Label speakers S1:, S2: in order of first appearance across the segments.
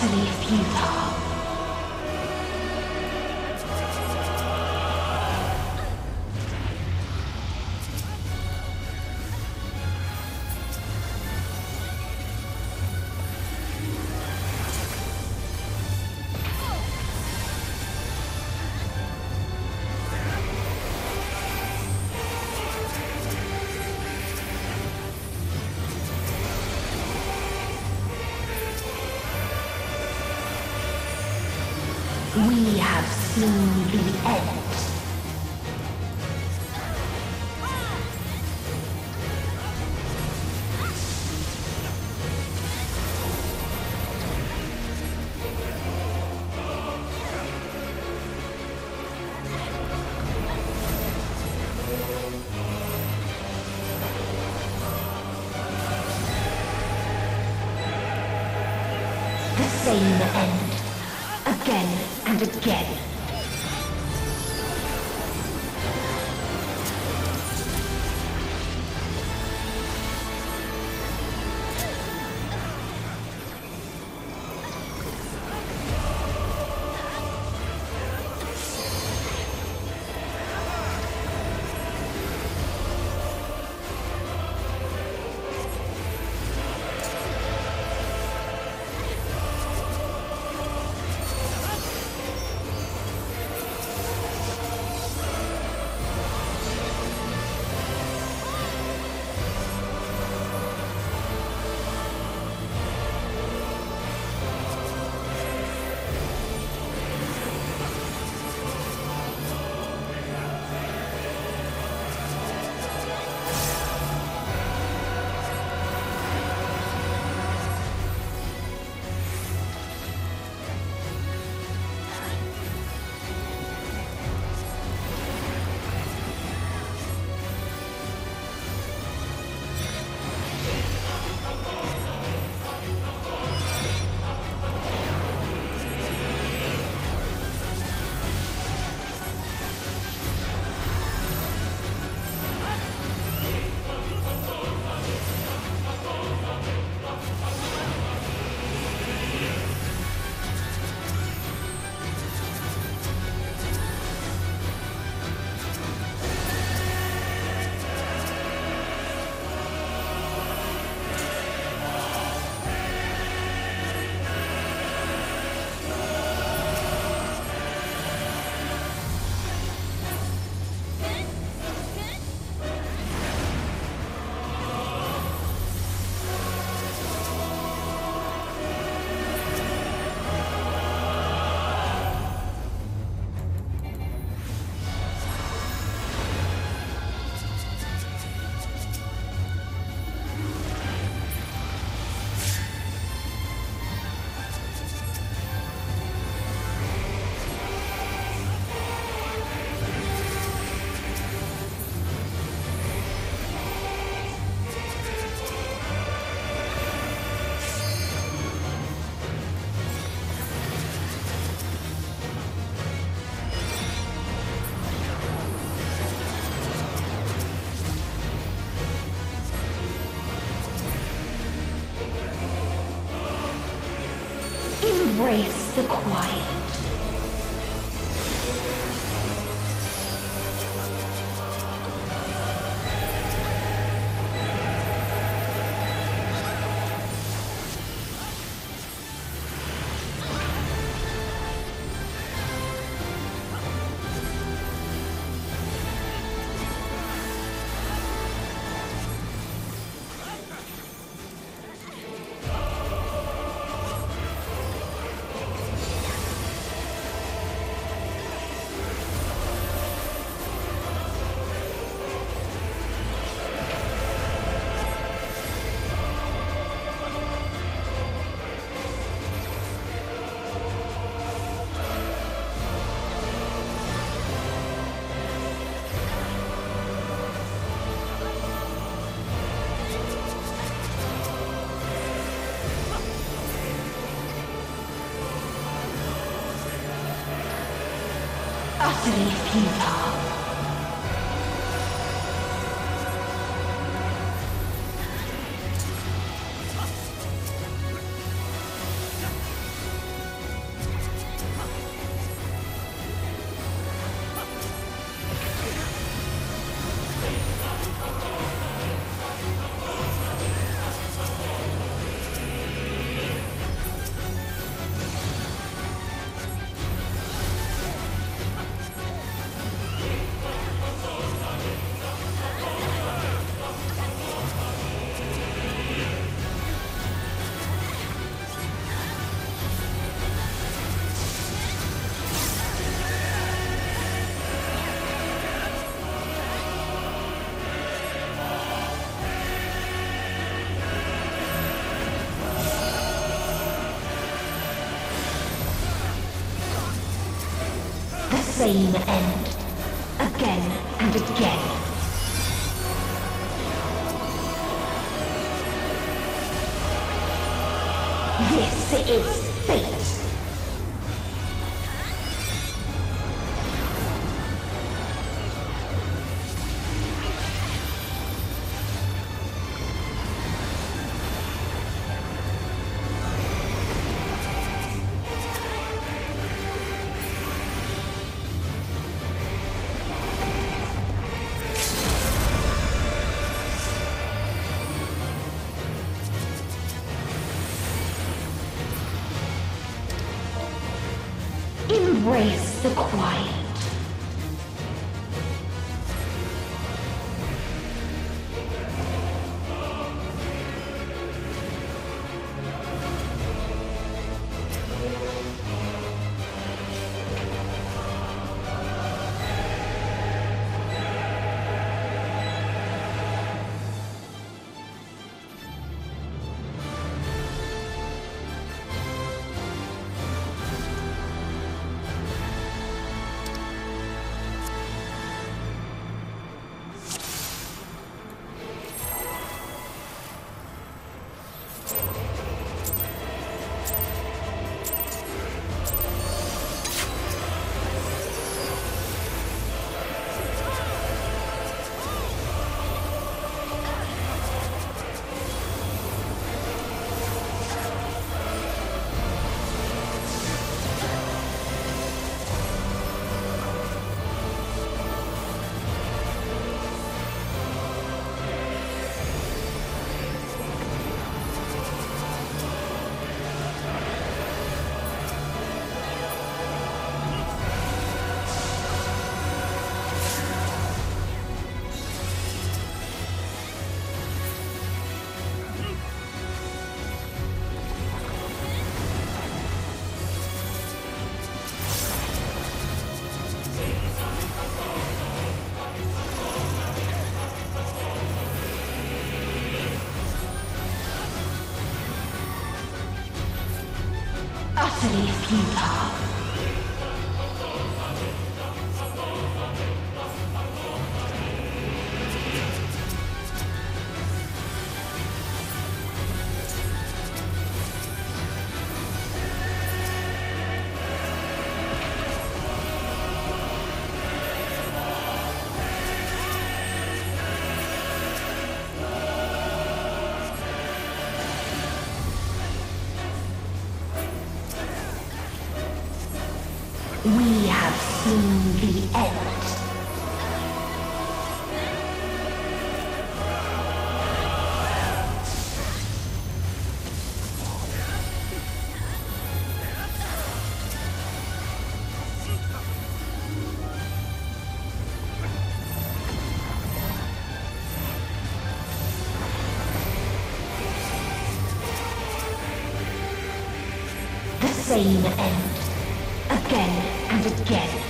S1: Believe you. We have seen the end. The same end. Again and again. The quiet. Utterly same end. Again and again. This is fate. Embrace the quiet. Utterly futile. We have seen the end. The same end. Again and again.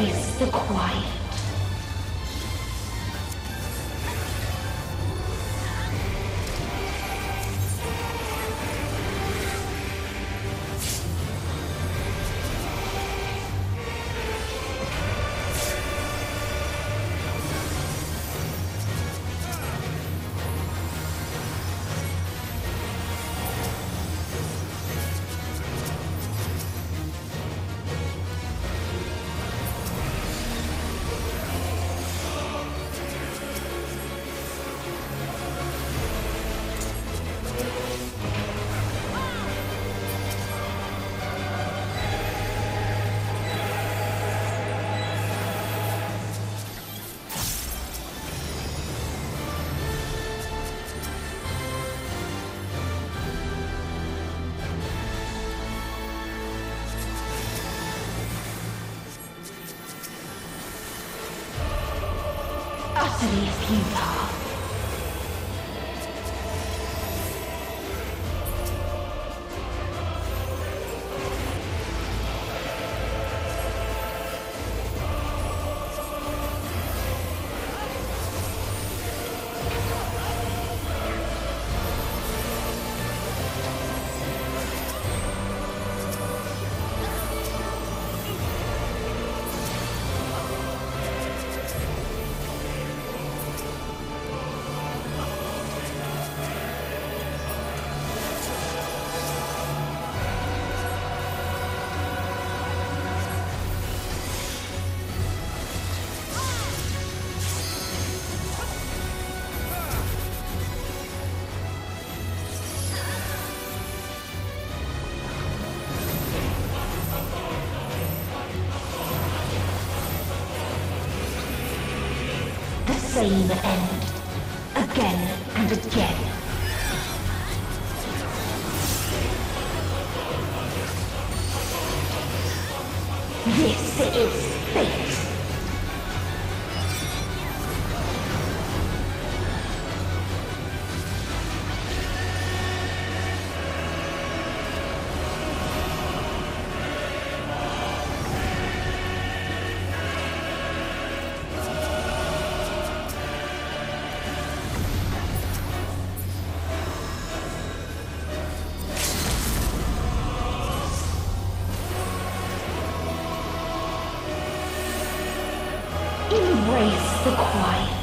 S1: embrace the quiet. Same end. Again and again. This is fate. Embrace the quiet.